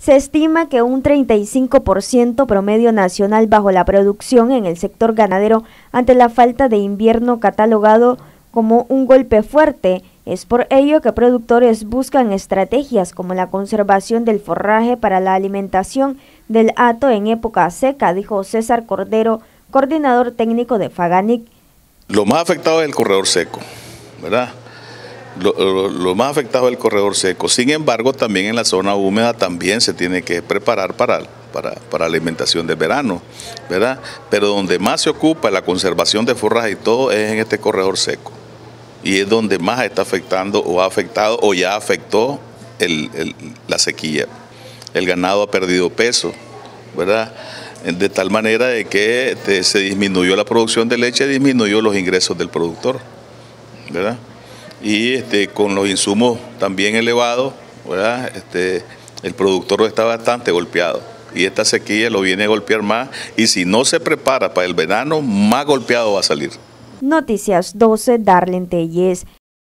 Se estima que un 35% promedio nacional bajo la producción en el sector ganadero ante la falta de invierno catalogado como un golpe fuerte. Es por ello que productores buscan estrategias como la conservación del forraje para la alimentación del hato en época seca, dijo César Cordero, coordinador técnico de Faganic. Lo más afectado es el corredor seco, ¿verdad? Lo, más afectado es el corredor seco. Sin embargo, también en la zona húmeda también se tiene que preparar para, para, para alimentación de verano, ¿verdad? Pero donde más se ocupa la conservación de forraje y todo es en este corredor seco. Y es donde más está afectando o ha afectado o ya afectó la sequía. El ganado ha perdido peso, ¿verdad? De tal manera de que este, se disminuyó la producción de leche, disminuyó los ingresos del productor, ¿verdad? Y este, con los insumos también elevados, Este, el productor está bastante golpeado y esta sequía lo viene a golpear más y si no se prepara para el verano, más golpeado va a salir. Noticias 12, Darlene Telles.